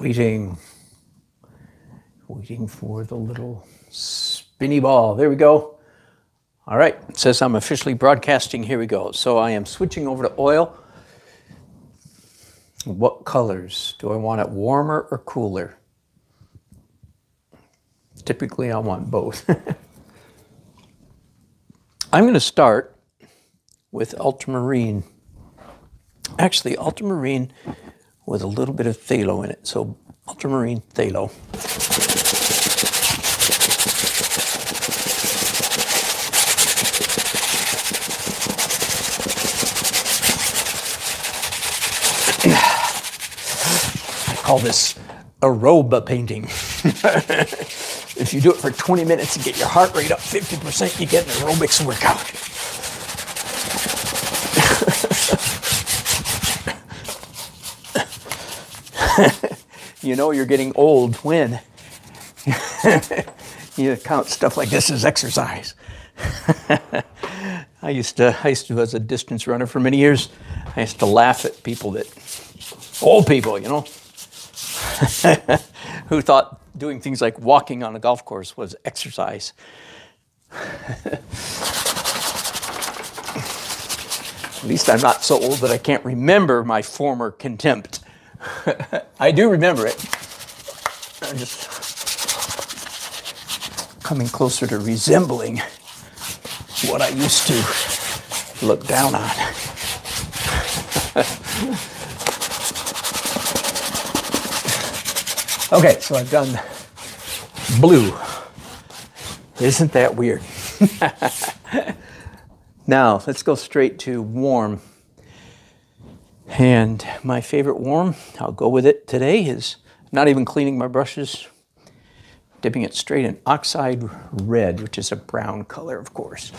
Waiting. Waiting for the little spinny ball. There we go. All right, it says I'm officially broadcasting. Here we go. So I am switching over to oil. What colors? Do I want it warmer or cooler? Typically, I want both. I'm going to start with ultramarine. Actually, ultramarine with a little bit of phthalo in it. So ultramarine phthalo. I call this aeroba painting. if you do it for 20 minutes and get your heart rate up 50%, you get an aerobics workout. You know you're getting old when you count stuff like this as exercise. I used to, I used to, as a distance runner for many years, I used to laugh at people that, old people, you know, who thought doing things like walking on a golf course was exercise. at least I'm not so old that I can't remember my former contempt. I do remember it. I'm just coming closer to resembling what I used to look down on. okay, so I've done blue. Isn't that weird? now, let's go straight to warm. And my favorite warm, I'll go with it today, is not even cleaning my brushes, dipping it straight in oxide red, which is a brown color, of course.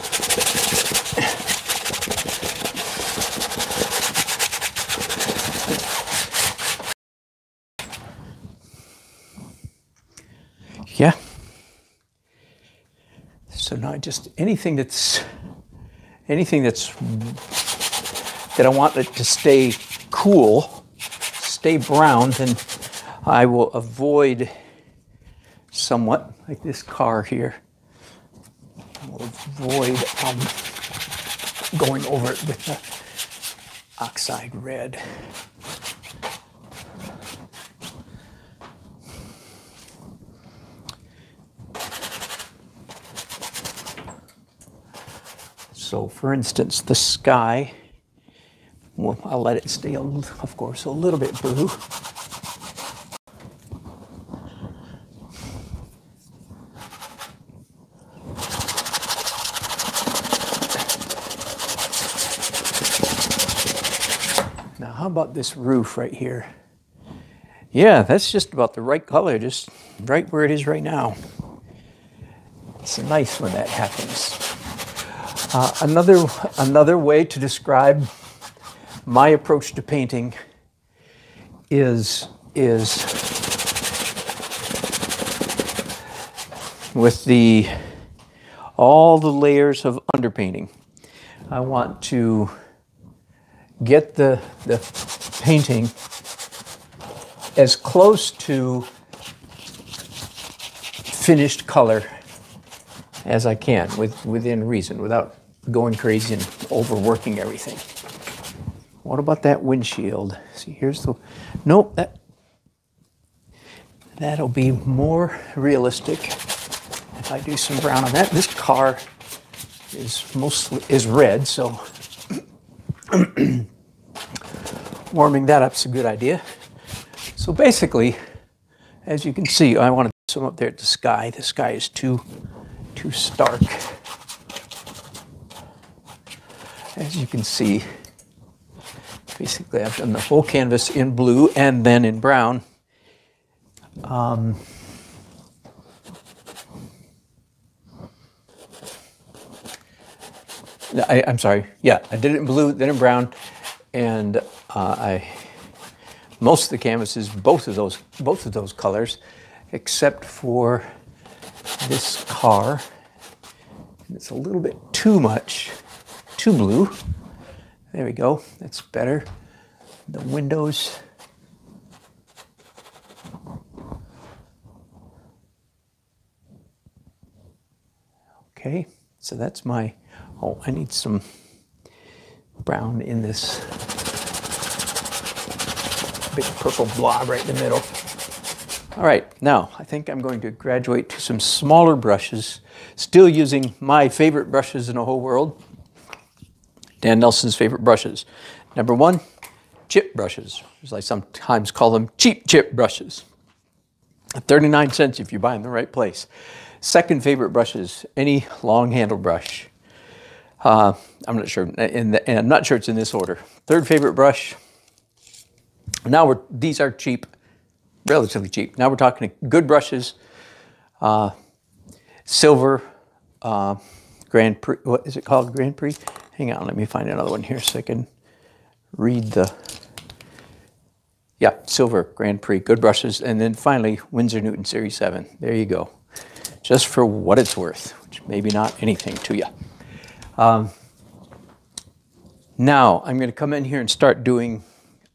Yeah. So now just anything that's anything that's that I want it to stay cool, stay brown, then I will avoid somewhat, like this car here. I will avoid um, going over it with the oxide red. So for instance, the sky well, I'll let it stay, of course, a little bit blue. Now, how about this roof right here? Yeah, that's just about the right color, just right where it is right now. It's nice when that happens. Uh, another, another way to describe my approach to painting is is with the all the layers of underpainting. I want to get the the painting as close to finished color as I can with, within reason without going crazy and overworking everything. What about that windshield? See, here's the, nope, that, that'll be more realistic if I do some brown on that. This car is mostly, is red, so warming that up's a good idea. So basically, as you can see, I want to some up there at the sky. The sky is too, too stark. As you can see, basically I've done the whole canvas in blue and then in brown. Um, I, am sorry. Yeah, I did it in blue, then in brown, and uh, I most of the canvas is both of those both of those colors, except for this car. It's a little bit too much, too blue. There we go. That's better. The windows. Okay, so that's my, oh, I need some brown in this big purple blob right in the middle. All right, now I think I'm going to graduate to some smaller brushes, still using my favorite brushes in the whole world. Dan Nelson's favorite brushes. Number one, chip brushes, as I sometimes call them, cheap chip brushes. 39 cents if you buy them in the right place. Second favorite brushes, any long handle brush. Uh, I'm not sure, the, and I'm not sure it's in this order. Third favorite brush. Now we're these are cheap, relatively cheap. Now we're talking good brushes. Uh, silver, uh, Grand Prix. What is it called? Grand Prix. Hang on, let me find another one here so I can read the. Yeah, silver Grand Prix, good brushes, and then finally Winsor Newton Series 7. There you go. Just for what it's worth, which maybe not anything to you. Um, now, I'm going to come in here and start doing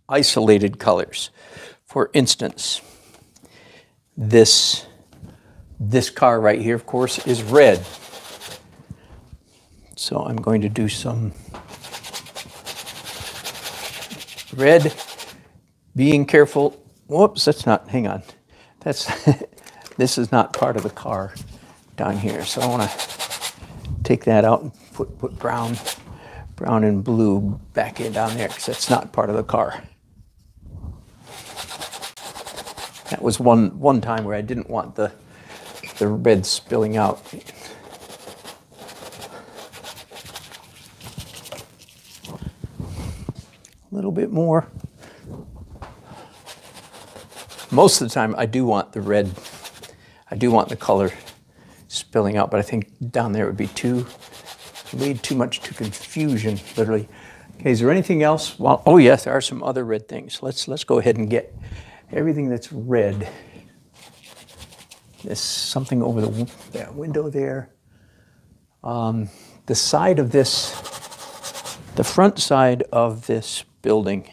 isolated colors. For instance, this, this car right here, of course, is red. So I'm going to do some red, being careful. Whoops, that's not, hang on. That's, this is not part of the car down here. So I want to take that out and put, put brown, brown and blue back in down there because that's not part of the car. That was one, one time where I didn't want the, the red spilling out. A little bit more. Most of the time I do want the red, I do want the color spilling out, but I think down there would be too, lead too much to confusion, literally. Okay, is there anything else? Well, oh yes, there are some other red things. Let's, let's go ahead and get everything that's red. There's something over the that window there. Um, the side of this, the front side of this building,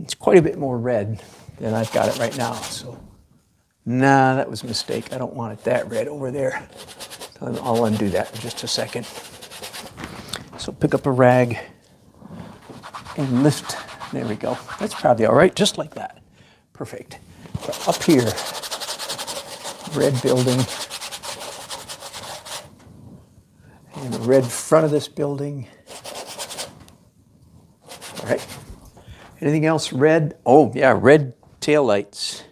it's quite a bit more red than I've got it right now. So Nah, that was a mistake. I don't want it that red over there. I'll undo that in just a second. So pick up a rag and lift. There we go. That's probably all right, just like that. Perfect. Up here, red building. And the red front of this building. Right. Anything else red? Oh, yeah, red tail lights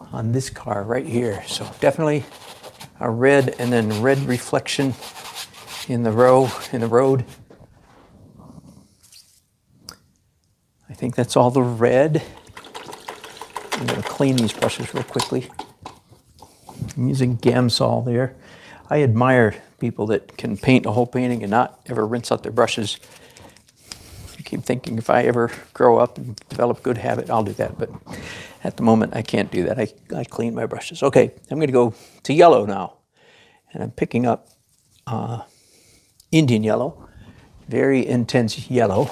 on this car right here. So definitely a red and then red reflection in the row in the road. I think that's all the red. I'm going to clean these brushes real quickly. I'm using Gamsol there. I admire people that can paint a whole painting and not ever rinse out their brushes. Keep thinking if I ever grow up and develop a good habit, I'll do that. But at the moment, I can't do that. I, I clean my brushes. Okay, I'm going to go to yellow now. And I'm picking up uh, Indian yellow, very intense yellow.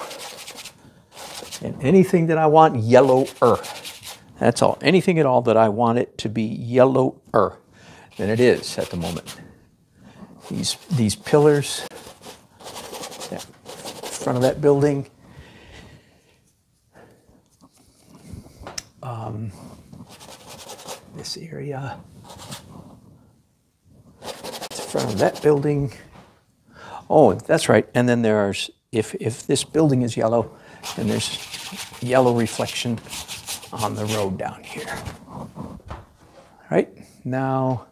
And anything that I want yellower. That's all. Anything at all that I want it to be yellower than it is at the moment. These, these pillars, front of that building, um, this area. It's front of that building. Oh, that's right. And then there's, if, if this building is yellow, then there's yellow reflection on the road down here. All right, now,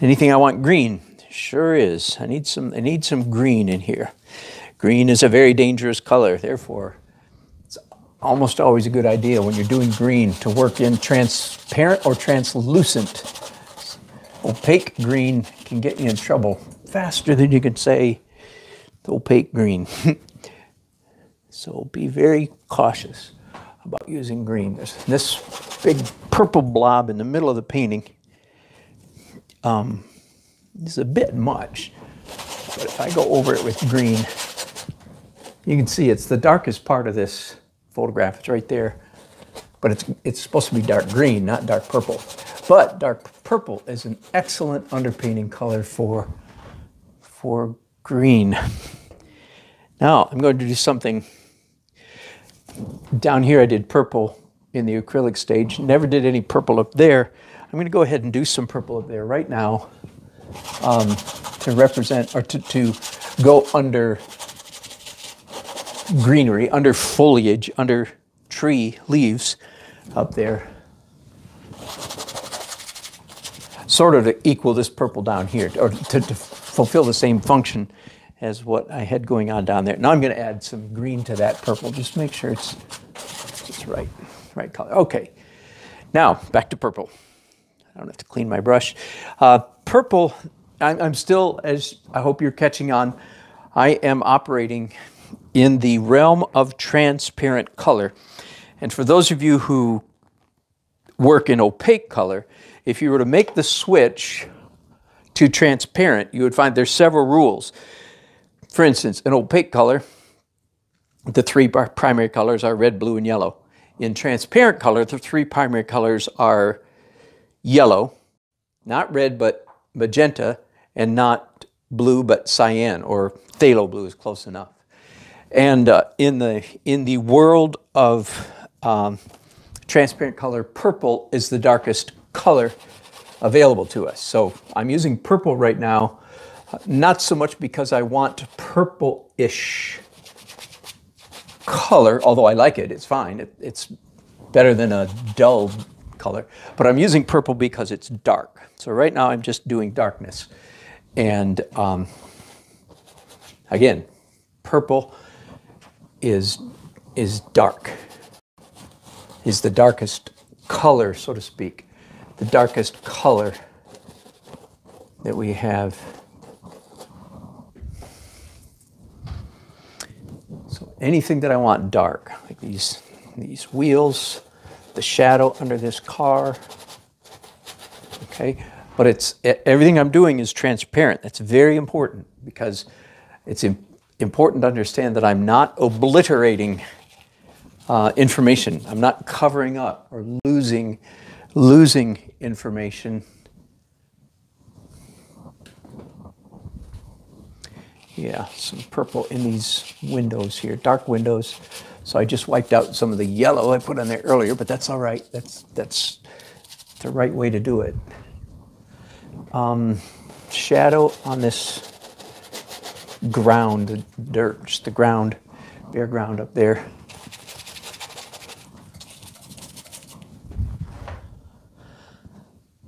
anything I want green? Sure is. I need some, I need some green in here. Green is a very dangerous color, therefore almost always a good idea when you're doing green to work in transparent or translucent. Opaque green can get you in trouble faster than you can say opaque green. so be very cautious about using green. This big purple blob in the middle of the painting um, is a bit much. But if I go over it with green, you can see it's the darkest part of this photograph. It's right there. But it's, it's supposed to be dark green, not dark purple. But dark purple is an excellent underpainting color for, for green. Now I'm going to do something. Down here I did purple in the acrylic stage. Never did any purple up there. I'm going to go ahead and do some purple up there right now um, to represent or to, to go under greenery, under foliage, under tree leaves up there. Sort of to equal this purple down here, or to, to fulfill the same function as what I had going on down there. Now I'm going to add some green to that purple, just make sure it's just right, right color. Okay, now back to purple. I don't have to clean my brush. Uh, purple, I'm, I'm still, as I hope you're catching on, I am operating in the realm of transparent color. And for those of you who work in opaque color, if you were to make the switch to transparent, you would find there's several rules. For instance, in opaque color, the three primary colors are red, blue, and yellow. In transparent color, the three primary colors are yellow, not red, but magenta, and not blue, but cyan, or phthalo blue is close enough. And uh, in, the, in the world of um, transparent color, purple is the darkest color available to us. So I'm using purple right now not so much because I want purple-ish color, although I like it, it's fine. It, it's better than a dull color. But I'm using purple because it's dark. So right now I'm just doing darkness. And um, again, purple is, is dark, is the darkest color, so to speak, the darkest color that we have So anything that I want dark, like these, these wheels, the shadow under this car, okay? But it's, everything I'm doing is transparent. That's very important because it's important to understand that I'm not obliterating uh, information. I'm not covering up or losing, losing information Yeah, some purple in these windows here, dark windows. So I just wiped out some of the yellow I put on there earlier, but that's all right. That's, that's the right way to do it. Um, shadow on this ground, the dirt, just the ground, bare ground up there.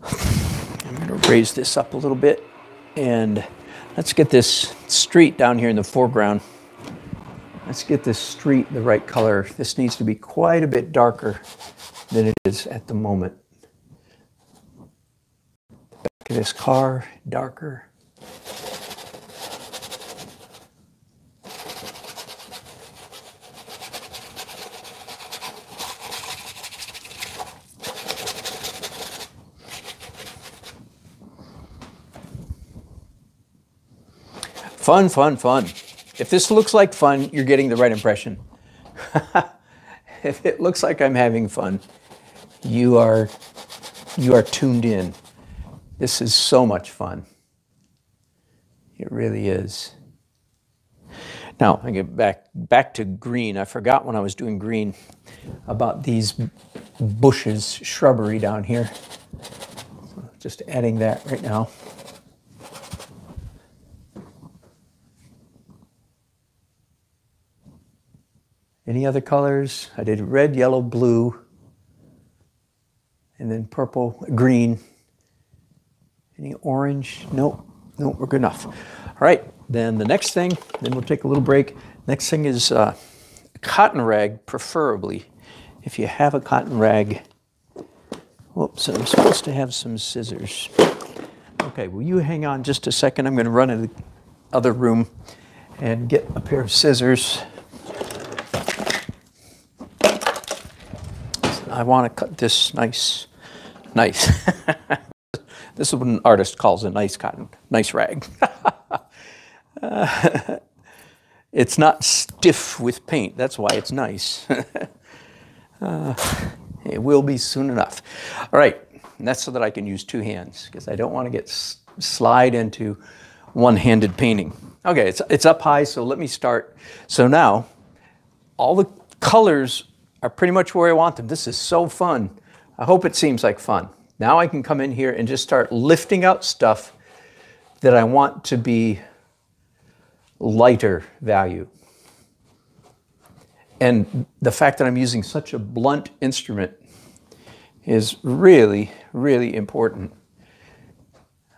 I'm going to raise this up a little bit and Let's get this street down here in the foreground. Let's get this street the right color. This needs to be quite a bit darker than it is at the moment. Back of this car, darker. Fun, fun, fun. If this looks like fun, you're getting the right impression. if it looks like I'm having fun, you are you are tuned in. This is so much fun. It really is. Now, I get back back to green. I forgot when I was doing green about these bushes, shrubbery down here. Just adding that right now. Any other colors? I did red, yellow, blue, and then purple, green. Any orange? Nope, nope, we're good enough. All right, then the next thing, then we'll take a little break. Next thing is uh, cotton rag, preferably. If you have a cotton rag, whoops, I'm supposed to have some scissors. Okay, will you hang on just a second? I'm going to run into the other room and get a pair of scissors. I want to cut this nice, nice. this is what an artist calls a nice cotton, nice rag. uh, it's not stiff with paint. That's why it's nice. uh, it will be soon enough. All right, And that's so that I can use two hands because I don't want to get slide into one-handed painting. Okay, it's, it's up high, so let me start. So now, all the colors are pretty much where I want them. This is so fun. I hope it seems like fun. Now I can come in here and just start lifting out stuff that I want to be lighter value. And the fact that I'm using such a blunt instrument is really, really important.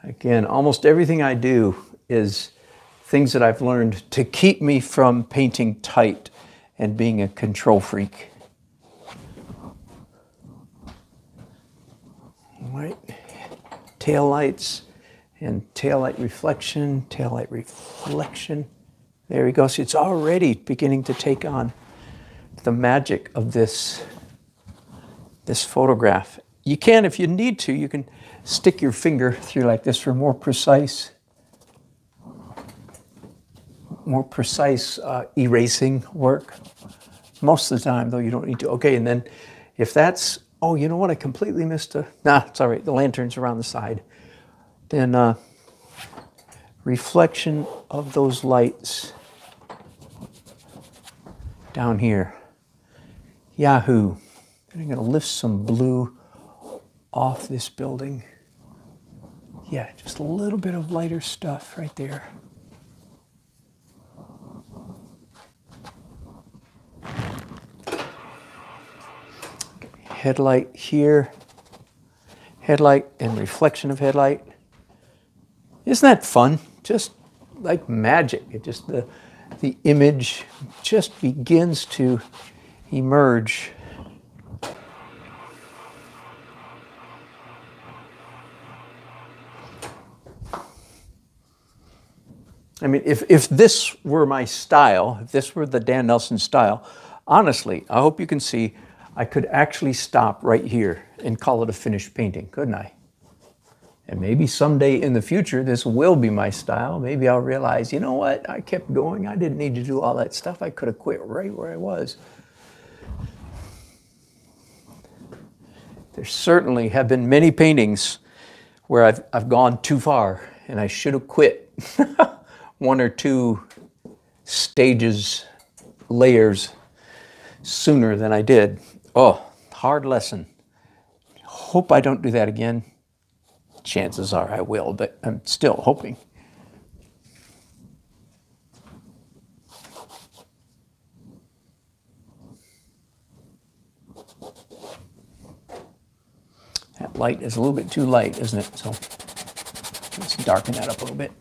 Again, almost everything I do is things that I've learned to keep me from painting tight and being a control freak. Right, tail lights and tail light reflection, tail light reflection. There we go. See, it's already beginning to take on the magic of this, this photograph. You can, if you need to, you can stick your finger through like this for more precise, more precise uh, erasing work. Most of the time, though, you don't need to. Okay, and then if that's, oh, you know what, I completely missed a, nah, it's all right, the lantern's around the side. Then uh, reflection of those lights down here. Yahoo. I'm going to lift some blue off this building. Yeah, just a little bit of lighter stuff right there. Headlight here. Headlight and reflection of headlight. Isn't that fun? Just like magic. It just the the image just begins to emerge. I mean, if, if this were my style, if this were the Dan Nelson style, honestly, I hope you can see I could actually stop right here and call it a finished painting, couldn't I? And maybe someday in the future, this will be my style. Maybe I'll realize, you know what? I kept going. I didn't need to do all that stuff. I could have quit right where I was. There certainly have been many paintings where I've, I've gone too far and I should have quit one or two stages, layers sooner than I did. Oh, hard lesson. Hope I don't do that again. Chances are I will, but I'm still hoping. That light is a little bit too light, isn't it? So let's darken that up a little bit.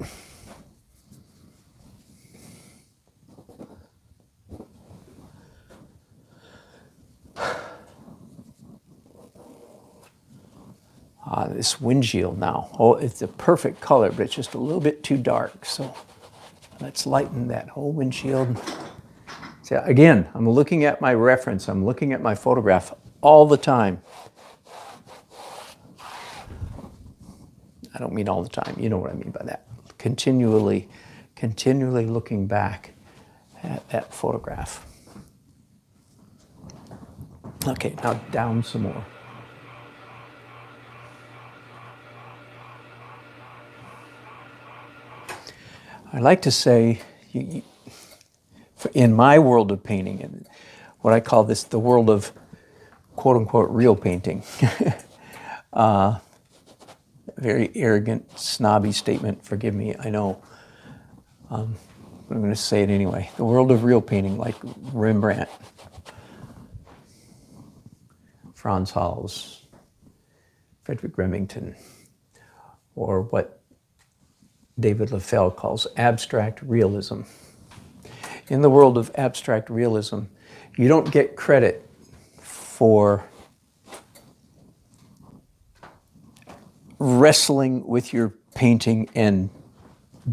Uh, this windshield now. Oh, it's a perfect color, but it's just a little bit too dark. So let's lighten that whole windshield. So again, I'm looking at my reference. I'm looking at my photograph all the time. I don't mean all the time. You know what I mean by that. Continually, continually looking back at that photograph. Okay, now down some more. I like to say, you, you, in my world of painting, and what I call this the world of quote unquote real painting, uh, very arrogant, snobby statement. Forgive me, I know. Um, I'm going to say it anyway. The world of real painting, like Rembrandt, Frans Hals, Frederic Remington, or what David Leffel calls abstract realism. In the world of abstract realism, you don't get credit for wrestling with your painting and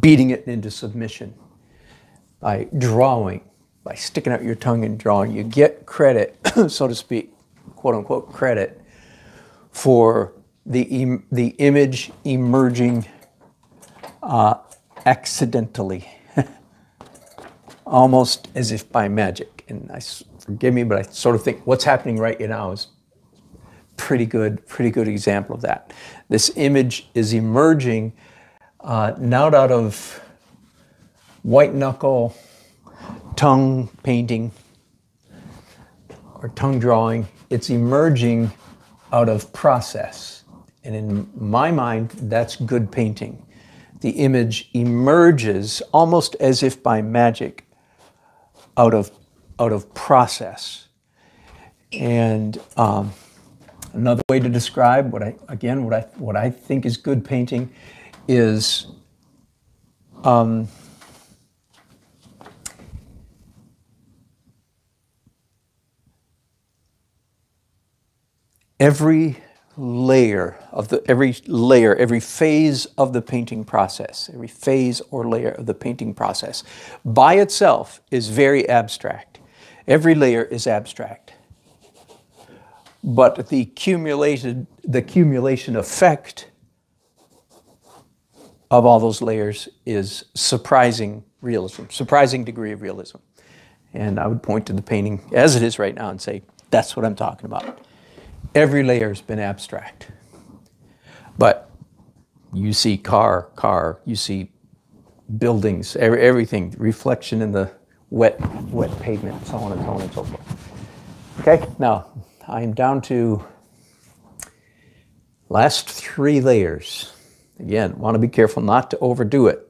beating it into submission by drawing, by sticking out your tongue and drawing. You get credit, so to speak, quote unquote credit, for the, the image emerging uh, accidentally, almost as if by magic. And I, forgive me, but I sort of think what's happening right now is pretty good, pretty good example of that. This image is emerging uh, not out of white knuckle tongue painting or tongue drawing. It's emerging out of process. And in my mind, that's good painting. The image emerges almost as if by magic out of, out of process. And um, another way to describe what I, again, what I, what I think is good painting is um, every layer of the every layer every phase of the painting process every phase or layer of the painting process by itself is very abstract. Every layer is abstract. But the accumulated the accumulation effect of all those layers is surprising realism surprising degree of realism. And i would point to the painting as it is right now and say that's what i'm talking about every layer has been abstract. But you see car, car, you see buildings, every, everything, reflection in the wet, wet pavement, so on and so on and so forth. Okay, now I'm down to last three layers. Again, want to be careful not to overdo it.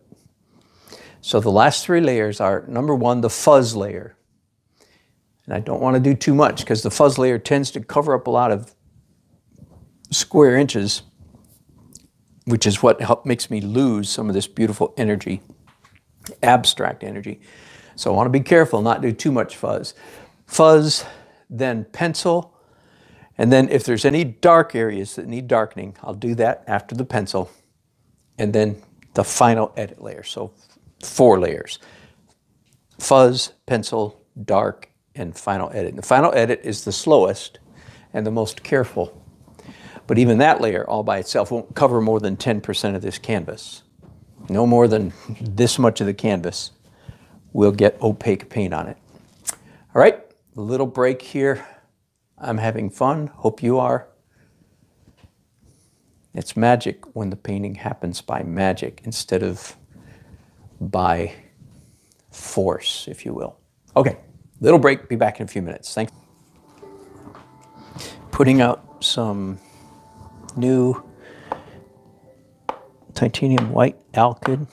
So the last three layers are number one, the fuzz layer. And I don't want to do too much because the fuzz layer tends to cover up a lot of square inches, which is what help, makes me lose some of this beautiful energy, abstract energy. So I want to be careful, not do too much fuzz. Fuzz, then pencil, and then if there's any dark areas that need darkening, I'll do that after the pencil, and then the final edit layer. So four layers. Fuzz, pencil, dark, and final edit. The final edit is the slowest and the most careful. But even that layer all by itself won't cover more than 10% of this canvas. No more than this much of the canvas will get opaque paint on it. All right, a little break here. I'm having fun, hope you are. It's magic when the painting happens by magic instead of by force, if you will. Okay, little break, be back in a few minutes. Thanks. Putting out some new titanium white alkyd,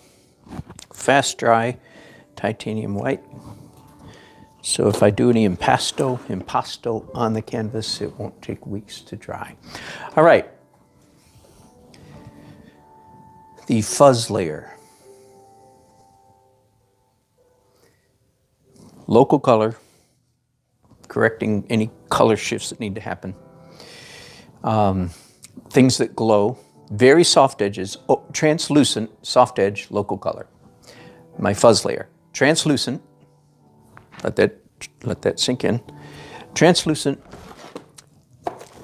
fast dry titanium white. So if I do any impasto, impasto on the canvas, it won't take weeks to dry. All right. The fuzz layer. Local color, correcting any color shifts that need to happen. Um, things that glow, very soft edges, oh, translucent, soft edge, local color. My fuzz layer, translucent, let that, let that sink in. Translucent,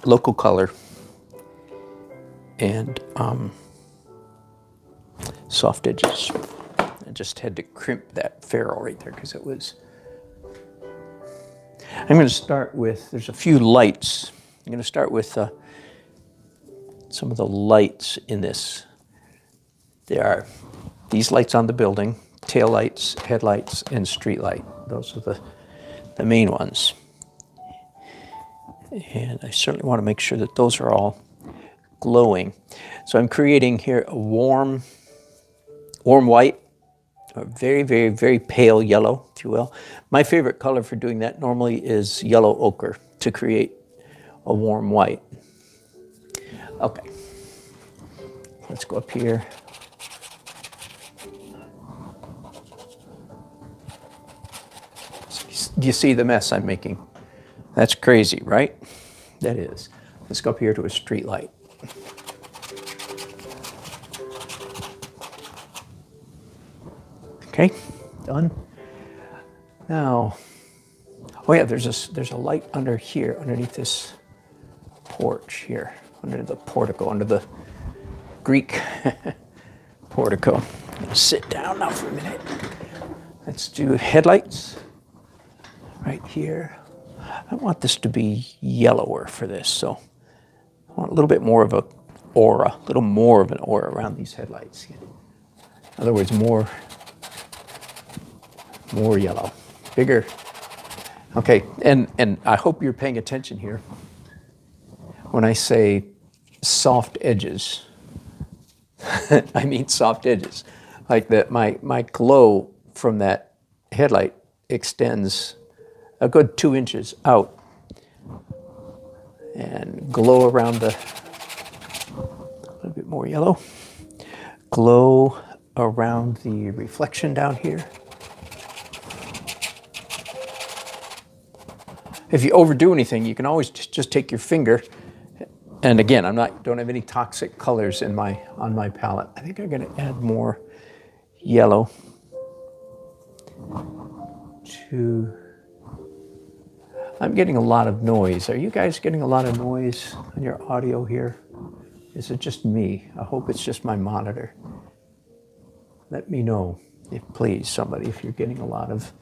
local color, and um, soft edges. I just had to crimp that ferrule right there because it was. I'm going to start with, there's a few lights. I'm going to start with uh, some of the lights in this. There are these lights on the building, tail lights, headlights, and street light. Those are the, the main ones. And I certainly want to make sure that those are all glowing. So I'm creating here a warm, warm white, a very, very, very pale yellow, if you will. My favorite color for doing that normally is yellow ochre to create a warm white. Okay. Let's go up here. Do you see the mess I'm making? That's crazy, right? That is. Let's go up here to a street light. Okay, done. Now, oh yeah, there's a, there's a light under here, underneath this porch here under the portico, under the Greek portico. sit down now for a minute. Let's do headlights right here. I want this to be yellower for this, so I want a little bit more of a aura, a little more of an aura around these headlights. In other words, more, more yellow, bigger. Okay, and, and I hope you're paying attention here. When I say soft edges, I mean soft edges. Like that my, my glow from that headlight extends a good two inches out and glow around the, a little bit more yellow, glow around the reflection down here. If you overdo anything, you can always just take your finger and again, I'm not don't have any toxic colors in my on my palette. I think I'm going to add more yellow to I'm getting a lot of noise. Are you guys getting a lot of noise on your audio here? Is it just me? I hope it's just my monitor. Let me know, if please, somebody, if you're getting a lot of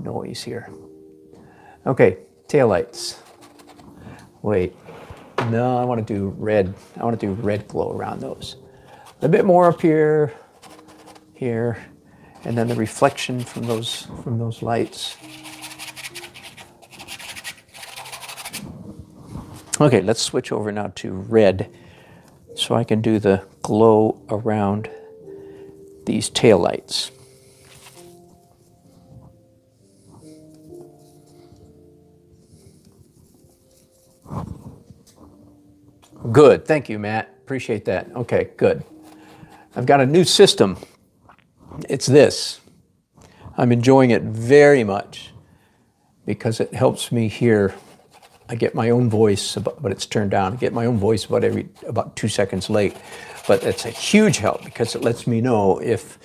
noise here. Okay, taillights. Wait, no, I want to do red. I want to do red glow around those. A bit more up here, here, and then the reflection from those from those lights. Okay, let's switch over now to red so I can do the glow around these tail lights. Good, thank you, Matt. Appreciate that. Okay, good. I've got a new system. It's this. I'm enjoying it very much because it helps me hear I get my own voice, but it's turned down. I get my own voice about every about two seconds late, but it's a huge help because it lets me know if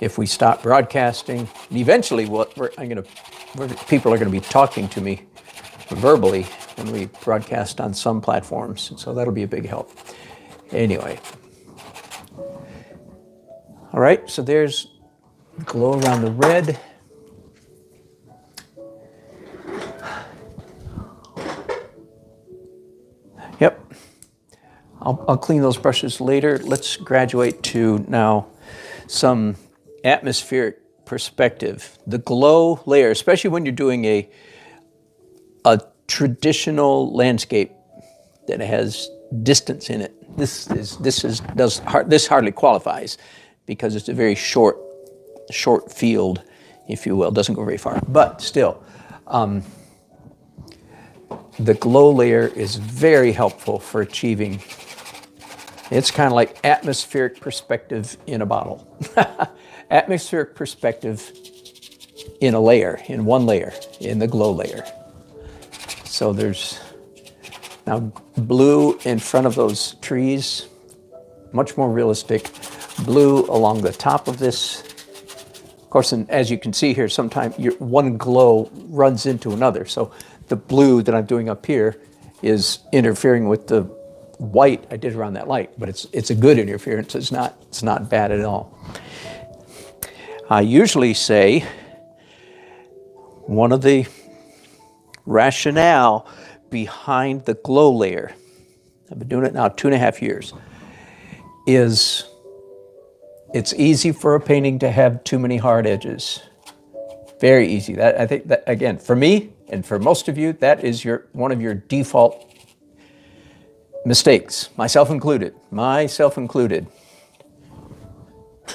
if we stop broadcasting. And eventually, what I'm gonna people are going to be talking to me verbally when we broadcast on some platforms, so that'll be a big help. Anyway, all right. So there's glow around the red. Yep. I'll, I'll clean those brushes later. Let's graduate to now some atmospheric perspective. The glow layer, especially when you're doing a, a traditional landscape that has distance in it. This is this is does this hardly qualifies because it's a very short short field, if you will. Doesn't go very far, but still, um, the glow layer is very helpful for achieving. It's kind of like atmospheric perspective in a bottle. atmospheric perspective in a layer, in one layer, in the glow layer. So there's now blue in front of those trees, much more realistic. Blue along the top of this. Of course, and as you can see here, sometimes one glow runs into another. So the blue that I'm doing up here is interfering with the white I did around that light, but it's, it's a good interference. It's not, it's not bad at all. I usually say one of the rationale behind the glow layer, I've been doing it now two and a half years, is it's easy for a painting to have too many hard edges. Very easy. That I think that again, for me, and for most of you, that is your one of your default mistakes, myself included, myself included,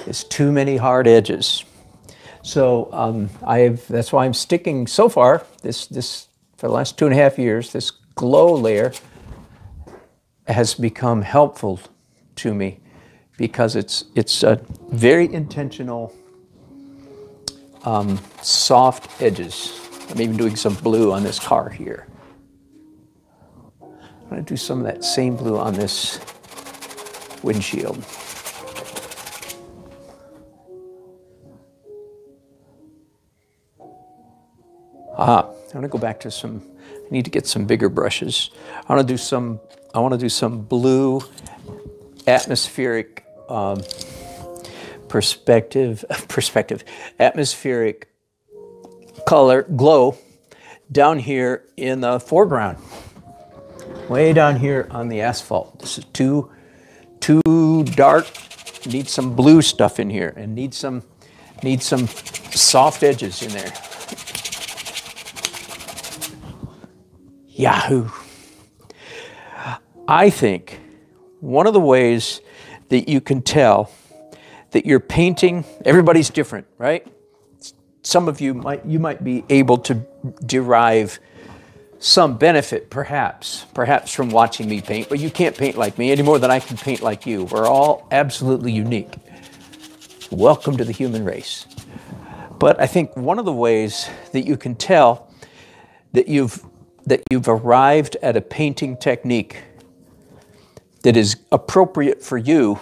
is too many hard edges. So um, I've, that's why I'm sticking so far, this, this, for the last two and a half years, this glow layer has become helpful to me because it's, it's a very intentional um, soft edges. I'm even doing some blue on this car here. I'm going to do some of that same blue on this windshield. Ah, I'm going to go back to some, I need to get some bigger brushes. I want to do some, I want to do some blue atmospheric um, perspective, perspective, atmospheric color, glow down here in the foreground. way down here on the asphalt. This is too, too dark. Need some blue stuff in here and need some, need some soft edges in there. Yahoo! I think one of the ways that you can tell that you're painting, everybody's different, right? Some of you might, you might be able to derive some benefit, perhaps, perhaps from watching me paint, but you can't paint like me any more than I can paint like you. We're all absolutely unique. Welcome to the human race. But I think one of the ways that you can tell that you've that you've arrived at a painting technique that is appropriate for you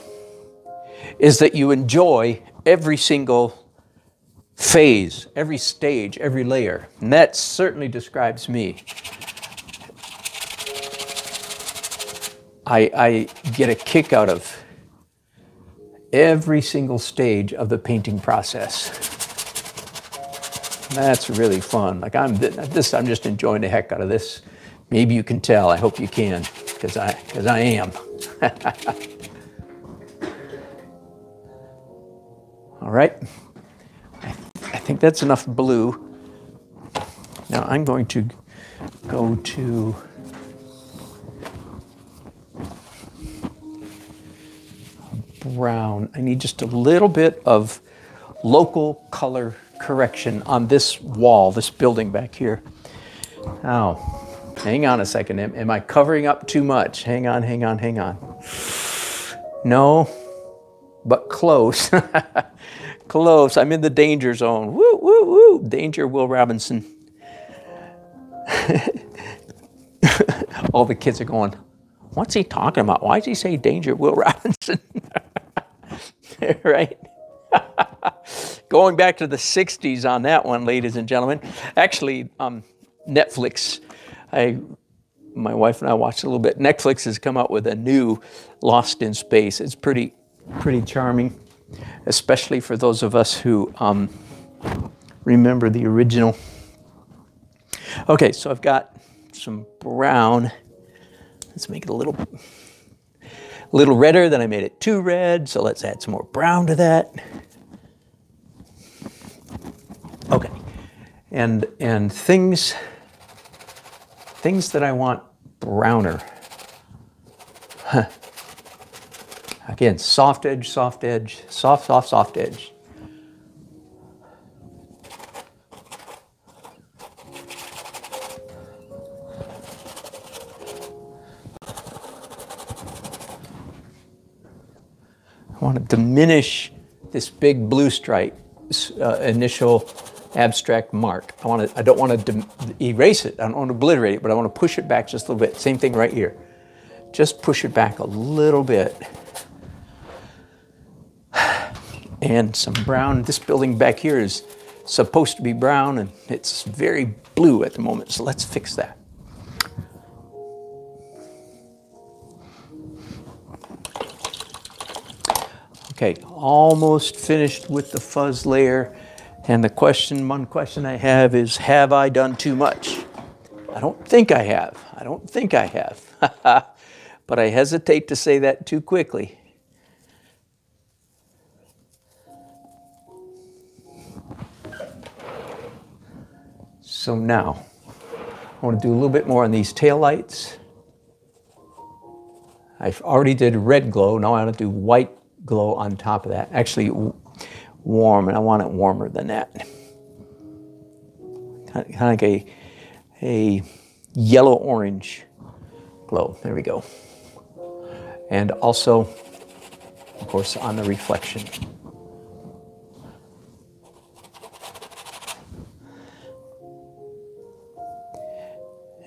is that you enjoy every single phase, every stage, every layer. And that certainly describes me. I, I get a kick out of every single stage of the painting process. That's really fun. Like I'm this, I'm just enjoying the heck out of this. Maybe you can tell. I hope you can, because I, because I am. All right. I, I think that's enough blue. Now I'm going to go to brown. I need just a little bit of local color correction on this wall, this building back here. Now, hang on a second. Am, am I covering up too much? Hang on, hang on, hang on. No, but close. close. I'm in the danger zone. Woo, woo, woo. Danger, Will Robinson. All the kids are going, What's he talking about? Why does he say danger, Will Robinson? right? Going back to the 60s on that one, ladies and gentlemen. Actually, um, Netflix, I, my wife and I watched a little bit. Netflix has come out with a new Lost in Space. It's pretty, pretty charming, especially for those of us who um, remember the original. Okay, so I've got some brown. Let's make it a little, little redder. Then I made it too red, so let's add some more brown to that. Okay. And, and things, things that I want browner. Huh. Again, soft edge, soft edge, soft, soft, soft edge. I want to diminish this big blue stripe uh, initial abstract mark. I, want to, I don't want to erase it. I don't want to obliterate it, but I want to push it back just a little bit. Same thing right here. Just push it back a little bit. And some brown. This building back here is supposed to be brown, and it's very blue at the moment, so let's fix that. Okay, almost finished with the fuzz layer. And the question, one question I have is, have I done too much? I don't think I have. I don't think I have. but I hesitate to say that too quickly. So now, I want to do a little bit more on these tail lights. I already did red glow. Now I want to do white glow on top of that. Actually, warm, and I want it warmer than that. Kind of like a, a yellow orange glow. There we go. And also, of course, on the reflection.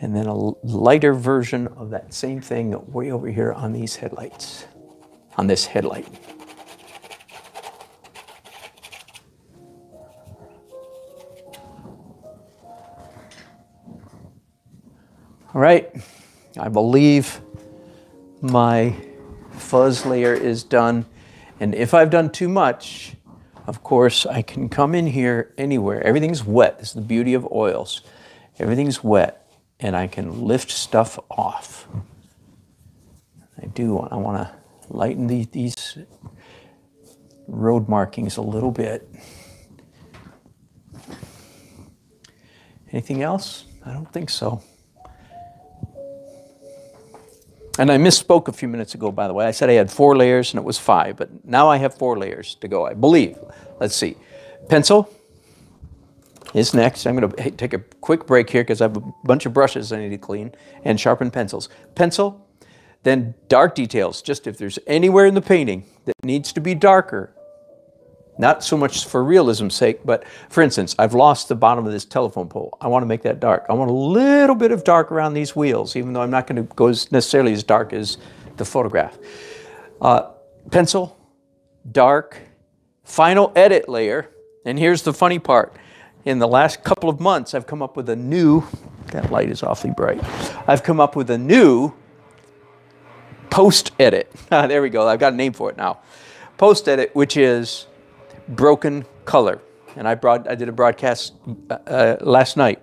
And then a lighter version of that same thing way over here on these headlights, on this headlight. All right, I believe my fuzz layer is done. And if I've done too much, of course, I can come in here anywhere. Everything's wet. This is the beauty of oils. Everything's wet. and I can lift stuff off. I do want, I want to lighten the, these road markings a little bit. Anything else? I don't think so. And I misspoke a few minutes ago, by the way. I said I had four layers and it was five, but now I have four layers to go, I believe. Let's see. Pencil is next. I'm going to take a quick break here because I have a bunch of brushes I need to clean and sharpen pencils. Pencil, then dark details, just if there's anywhere in the painting that needs to be darker, not so much for realism's sake, but for instance, I've lost the bottom of this telephone pole. I want to make that dark. I want a little bit of dark around these wheels, even though I'm not going to go necessarily as dark as the photograph. Uh, pencil, dark, final edit layer. And here's the funny part. In the last couple of months, I've come up with a new, that light is awfully bright. I've come up with a new post edit. there we go. I've got a name for it now. Post edit, which is broken color. And I, brought, I did a broadcast uh, uh, last night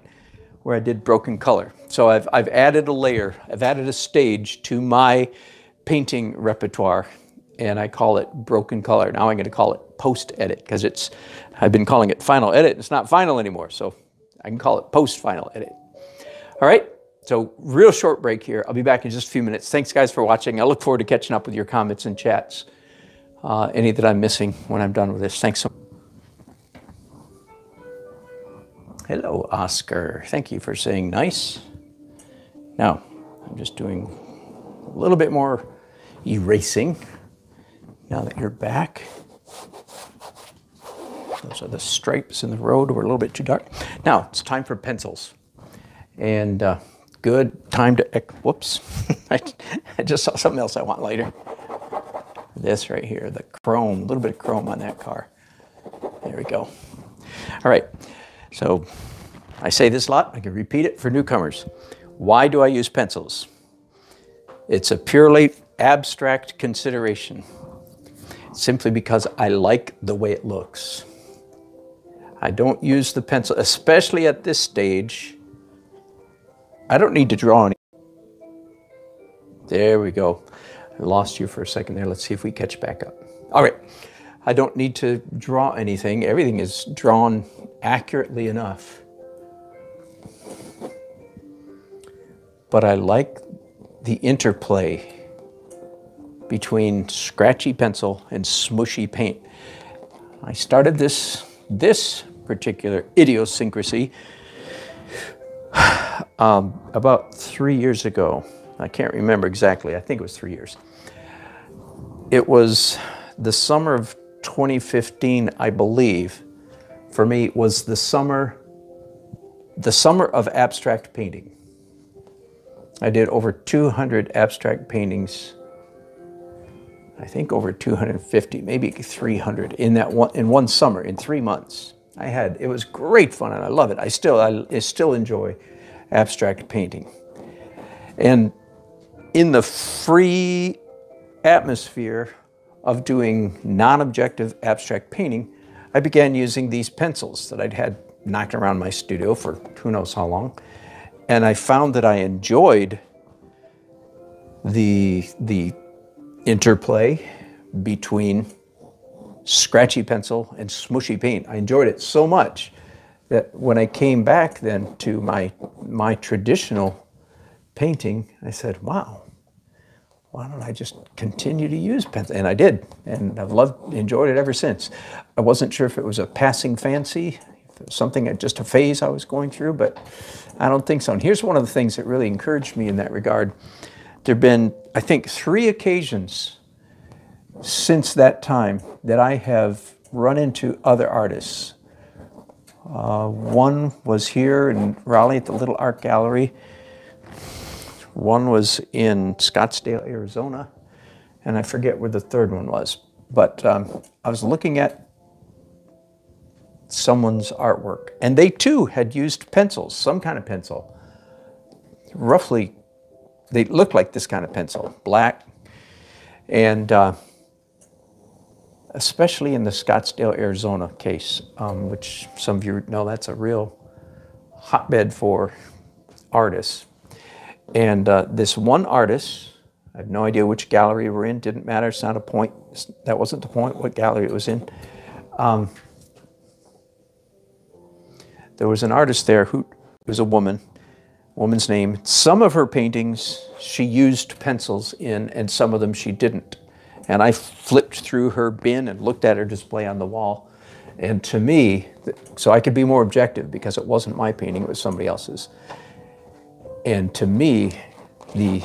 where I did broken color. So I've, I've added a layer, I've added a stage to my painting repertoire, and I call it broken color. Now I'm going to call it post edit because it's, I've been calling it final edit. It's not final anymore, so I can call it post final edit. All right, so real short break here. I'll be back in just a few minutes. Thanks, guys, for watching. I look forward to catching up with your comments and chats uh, any that I'm missing when I'm done with this. Thanks so much. Hello, Oscar. Thank you for saying nice. Now, I'm just doing a little bit more erasing now that you're back. Those are the stripes in the road were a little bit too dark. Now, it's time for pencils. And uh, good time to, whoops, I just saw something else I want later this right here, the chrome, a little bit of chrome on that car. There we go. All right, so I say this a lot, I can repeat it for newcomers. Why do I use pencils? It's a purely abstract consideration, simply because I like the way it looks. I don't use the pencil, especially at this stage. I don't need to draw any. There we go. Lost you for a second there. Let's see if we catch back up. All right. I don't need to draw anything. Everything is drawn accurately enough. But I like the interplay between scratchy pencil and smushy paint. I started this, this particular idiosyncrasy um, about three years ago. I can't remember exactly. I think it was three years. It was the summer of 2015, I believe, for me was the summer, the summer of abstract painting. I did over 200 abstract paintings. I think over 250, maybe 300 in that one in one summer in three months. I had it was great fun and I love it. I still I, I still enjoy abstract painting. And in the free atmosphere of doing non-objective abstract painting, I began using these pencils that I'd had knocking around my studio for who knows how long. And I found that I enjoyed the, the interplay between scratchy pencil and smushy paint. I enjoyed it so much that when I came back then to my, my traditional painting, I said, wow, why don't I just continue to use pencil? And I did, and I've loved, enjoyed it ever since. I wasn't sure if it was a passing fancy, something, just a phase I was going through, but I don't think so. And here's one of the things that really encouraged me in that regard. There have been, I think, three occasions since that time that I have run into other artists. Uh, one was here in Raleigh at the Little Art Gallery one was in Scottsdale, Arizona, and I forget where the third one was. But um, I was looking at someone's artwork, and they too had used pencils, some kind of pencil. Roughly, they looked like this kind of pencil, black, and uh, especially in the Scottsdale, Arizona case, um, which some of you know that's a real hotbed for artists. And uh, this one artist, I have no idea which gallery we're in, didn't matter, it's not a point, that wasn't the point, what gallery it was in. Um, there was an artist there who was a woman, woman's name. Some of her paintings she used pencils in, and some of them she didn't. And I flipped through her bin and looked at her display on the wall. And to me, so I could be more objective because it wasn't my painting, it was somebody else's. And to me, the,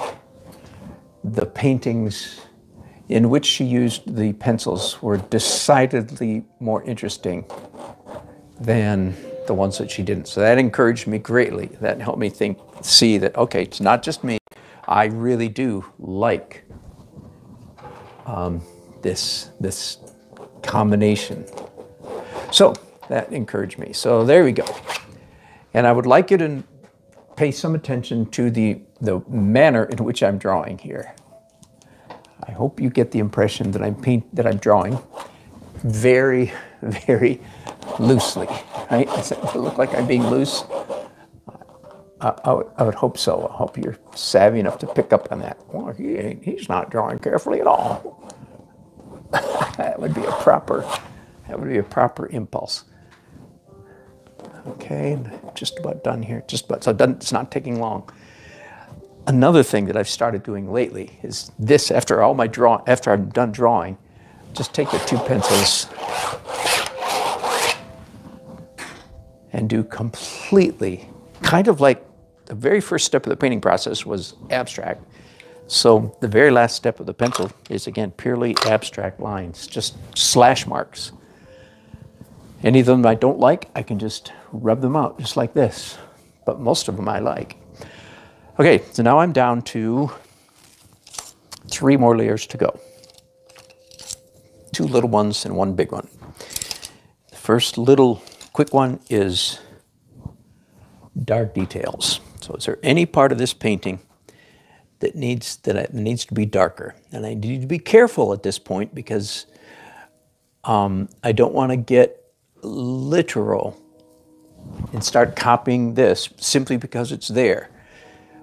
the paintings in which she used the pencils were decidedly more interesting than the ones that she didn't. So that encouraged me greatly. That helped me think, see that, okay, it's not just me. I really do like um, this, this combination. So that encouraged me. So there we go. And I would like you to pay some attention to the, the manner in which I'm drawing here. I hope you get the impression that I'm paint, that I'm drawing very, very loosely, right? Does it look like I'm being loose? I, I, would, I would hope so. I hope you're savvy enough to pick up on that. Well, he he's not drawing carefully at all. that would be a proper, that would be a proper impulse. Okay, just about done here. Just about, so done, it's not taking long. Another thing that I've started doing lately is this. After all my draw, after I'm done drawing, just take the two pencils and do completely, kind of like the very first step of the painting process was abstract. So the very last step of the pencil is again purely abstract lines, just slash marks. Any of them I don't like, I can just rub them out just like this. But most of them I like. Okay, so now I'm down to three more layers to go. Two little ones and one big one. The first little quick one is dark details. So is there any part of this painting that needs that needs to be darker? And I need to be careful at this point because um, I don't want to get literal and start copying this simply because it's there.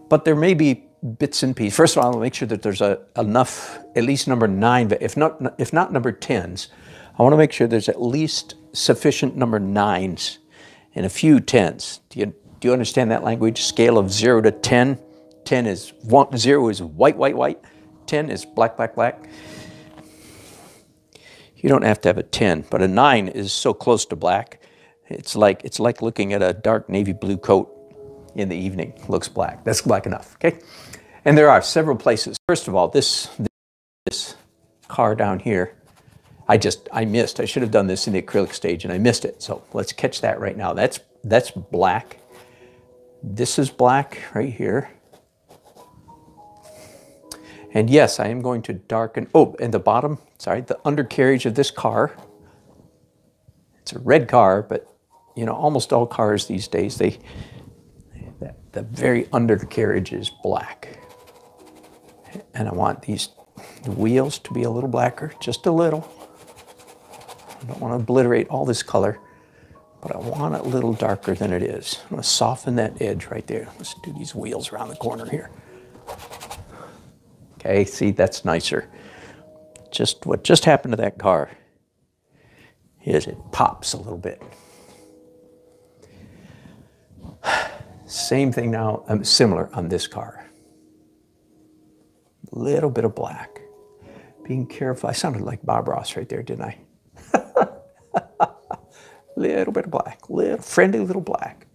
But there may be bits and pieces. First of all, I'll make sure that there's a, enough, at least number nine, but if not, if not number 10s, I want to make sure there's at least sufficient number nines and a few tens. Do you, do you understand that language? Scale of zero to 10. 10 is one, zero is white, white, white. 10 is black, black, black. You don't have to have a 10, but a nine is so close to black. It's like, it's like looking at a dark navy blue coat in the evening. Looks black. That's black enough, okay? And there are several places. First of all, this, this car down here I just, I missed. I should have done this in the acrylic stage and I missed it. So let's catch that right now. That's, that's black. This is black right here. And yes, I am going to darken, oh, and the bottom, sorry, the undercarriage of this car. It's a red car, but you know, almost all cars these days, they, the, the very undercarriage is black. And I want these wheels to be a little blacker, just a little. I don't want to obliterate all this color, but I want it a little darker than it is. I'm going to soften that edge right there. Let's do these wheels around the corner here. Okay, see, that's nicer. Just what just happened to that car is it pops a little bit. Same thing now, um, similar on this car. Little bit of black. Being careful. I sounded like Bob Ross right there, didn't I? little bit of black, little friendly little black.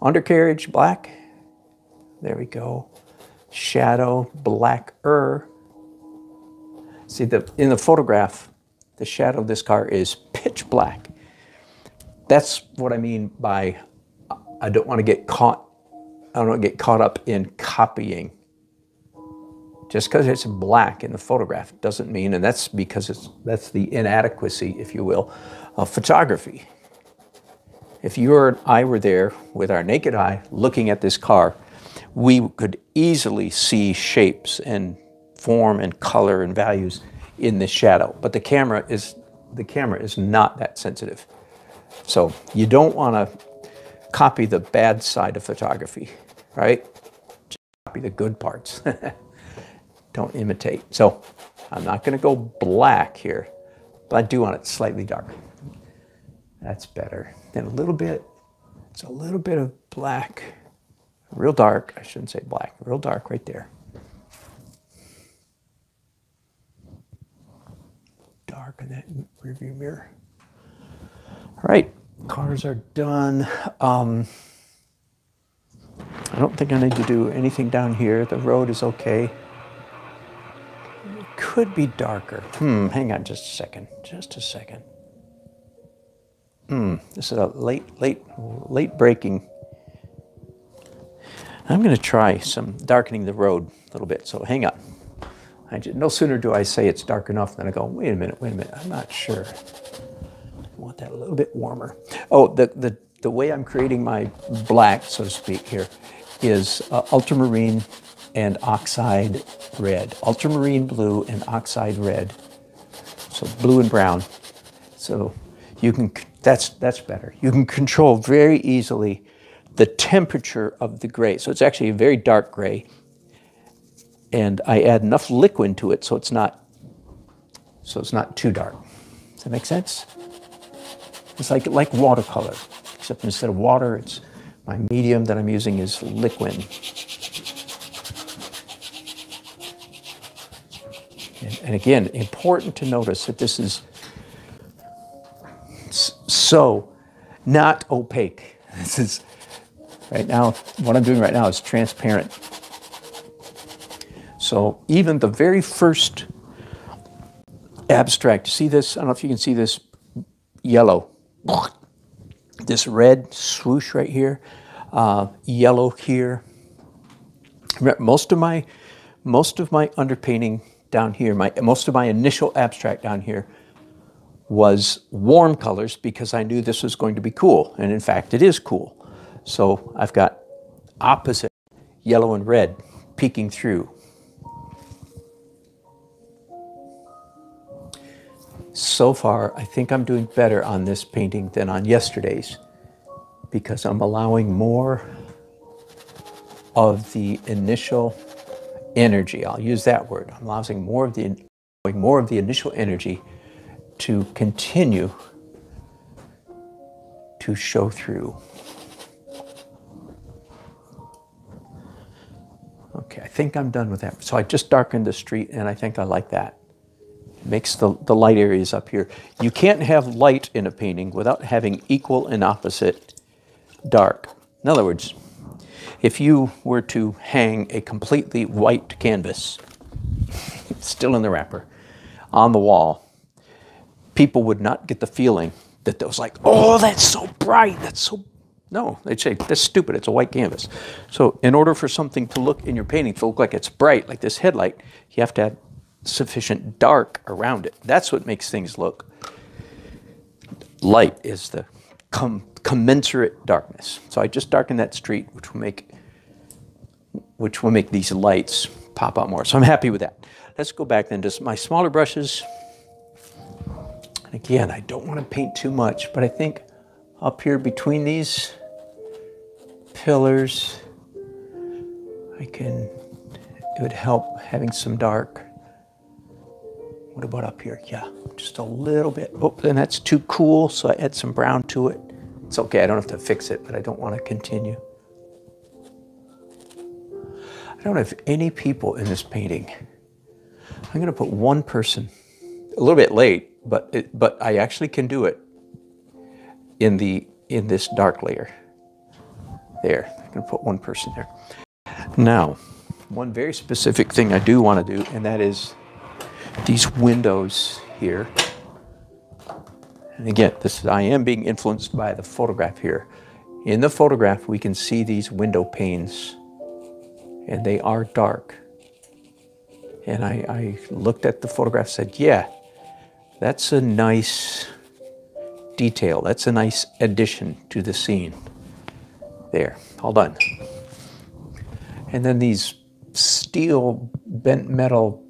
Undercarriage black. There we go. Shadow blacker. See the in the photograph, the shadow of this car is pitch black. That's what I mean by I don't want to get caught. I don't want to get caught up in copying. Just because it's black in the photograph doesn't mean, and that's because it's that's the inadequacy, if you will, of photography. If you or I were there with our naked eye looking at this car, we could easily see shapes and form and color and values in the shadow. But the camera is the camera is not that sensitive. So you don't want to copy the bad side of photography. right? Just copy the good parts. Don't imitate. So I'm not going to go black here, but I do want it slightly darker. That's better. Then a little bit, it's a little bit of black, real dark. I shouldn't say black, real dark right there. Dark in that rearview mirror. All right, cars are done. Um, I don't think I need to do anything down here. The road is okay. It could be darker. Hmm, hang on just a second. Just a second. Hmm, this is a late, late, late breaking. I'm going to try some darkening the road a little bit, so hang on. I just, no sooner do I say it's dark enough than I go, wait a minute, wait a minute, I'm not sure I want that a little bit warmer. Oh, the, the, the way I'm creating my black, so to speak, here is uh, ultramarine and oxide red. Ultramarine blue and oxide red. So blue and brown. So you can, that's, that's better. You can control very easily the temperature of the gray. So it's actually a very dark gray. And I add enough liquid to it so it's not, so it's not too dark. Does that make sense? It's like, like watercolor, except instead of water, it's my medium that I'm using is liquid. And, and again, important to notice that this is so not opaque. This is right now, what I'm doing right now is transparent. So even the very first abstract, see this? I don't know if you can see this yellow this red swoosh right here, uh, yellow here. Most of my most of my underpainting down here, my most of my initial abstract down here was warm colors because I knew this was going to be cool, and in fact, it is cool. So I've got opposite yellow and red peeking through so far, I think I'm doing better on this painting than on yesterday's because I'm allowing more of the initial energy. I'll use that word. I'm allowing more of the more of the initial energy to continue to show through. Okay, I think I'm done with that. So I just darkened the street and I think I like that makes the, the light areas up here. You can't have light in a painting without having equal and opposite dark. In other words, if you were to hang a completely white canvas, still in the wrapper, on the wall, people would not get the feeling that it was like, oh, that's so bright, that's so. No, they'd say, that's stupid, it's a white canvas. So, in order for something to look in your painting to look like it's bright, like this headlight, you have to have sufficient dark around it. That's what makes things look. Light is the com commensurate darkness. So I just darken that street, which will make which will make these lights pop out more. So I'm happy with that. Let's go back then to my smaller brushes. And again, I don't want to paint too much, but I think up here between these pillars, I can, it would help having some dark. What about up here? Yeah, just a little bit. Oh, then that's too cool, so I add some brown to it. It's okay, I don't have to fix it, but I don't want to continue. I don't have any people in this painting. I'm going to put one person, a little bit late, but it, but I actually can do it in the in this dark layer. There, I'm to put one person there. Now, one very specific thing I do want to do, and that is these windows here. And again, this is, I am being influenced by the photograph here. In the photograph, we can see these window panes, and they are dark. And I, I looked at the photograph, said, "Yeah, that's a nice detail. That's a nice addition to the scene." There, all done. And then these steel bent metal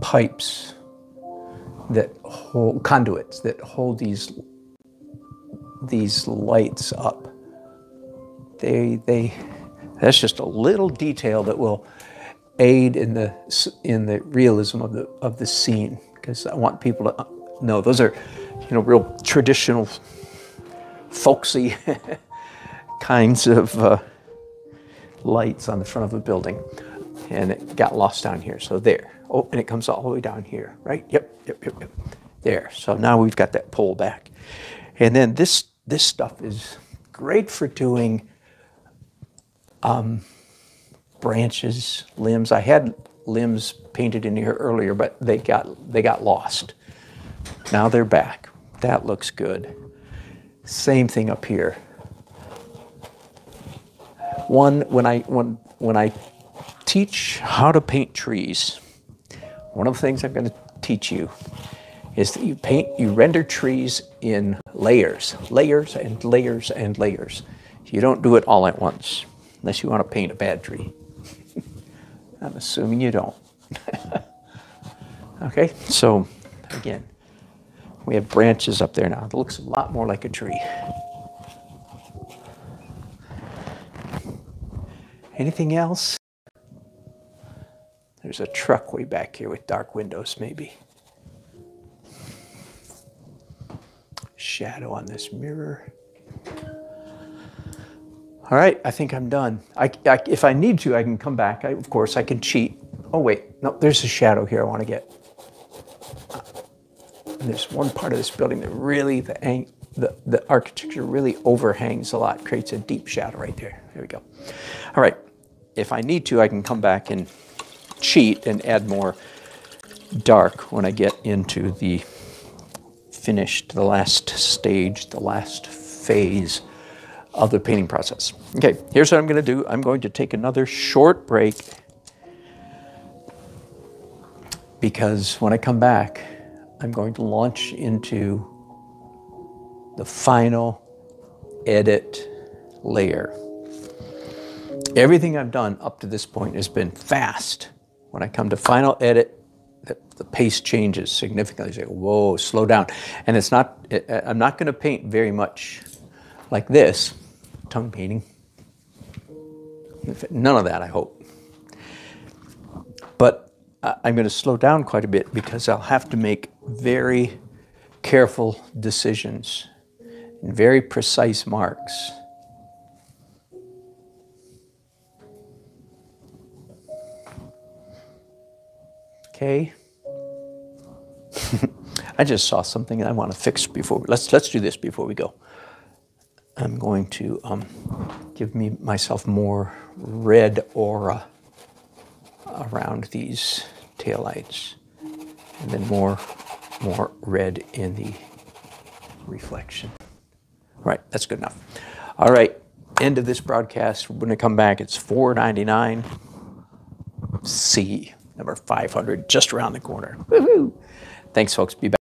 pipes that hold conduits that hold these these lights up they they that's just a little detail that will aid in the in the realism of the of the scene because I want people to know those are you know real traditional folksy kinds of uh, lights on the front of a building and it got lost down here so there oh and it comes all the way down here right yep yep yep yep there so now we've got that pole back and then this this stuff is great for doing um, branches, limbs. I had limbs painted in here earlier, but they got they got lost. Now they're back. That looks good. Same thing up here. One when I when when I teach how to paint trees, one of the things I'm going to teach you is that you paint you render trees in layers, layers and layers and layers. You don't do it all at once unless you want to paint a bad tree. I'm assuming you don't. okay, so again, we have branches up there now. It looks a lot more like a tree. Anything else? There's a truck way back here with dark windows, maybe. Shadow on this mirror. All right, I think I'm done. I, I, if I need to, I can come back. I, of course, I can cheat. Oh, wait. No, there's a shadow here I want to get. And there's one part of this building that really, the, the, the architecture really overhangs a lot, creates a deep shadow right there. There we go. All right. If I need to, I can come back and cheat and add more dark when I get into the finished, the last stage, the last phase of the painting process. Okay, here's what I'm going to do. I'm going to take another short break because when I come back, I'm going to launch into the final edit layer. Everything I've done up to this point has been fast. When I come to final edit, the, the pace changes significantly. You say, whoa, slow down. And it's not, I'm not going to paint very much like this tongue painting. None of that, I hope. But I'm going to slow down quite a bit because I'll have to make very careful decisions and very precise marks. Okay. I just saw something I want to fix before. Let's let's do this before we go. I'm going to um, give me myself more red aura around these taillights and then more more red in the reflection. Right, that's good enough. All right, end of this broadcast. We're to come back. It's 499 C, number 500, just around the corner. Woohoo! Thanks, folks. Be back.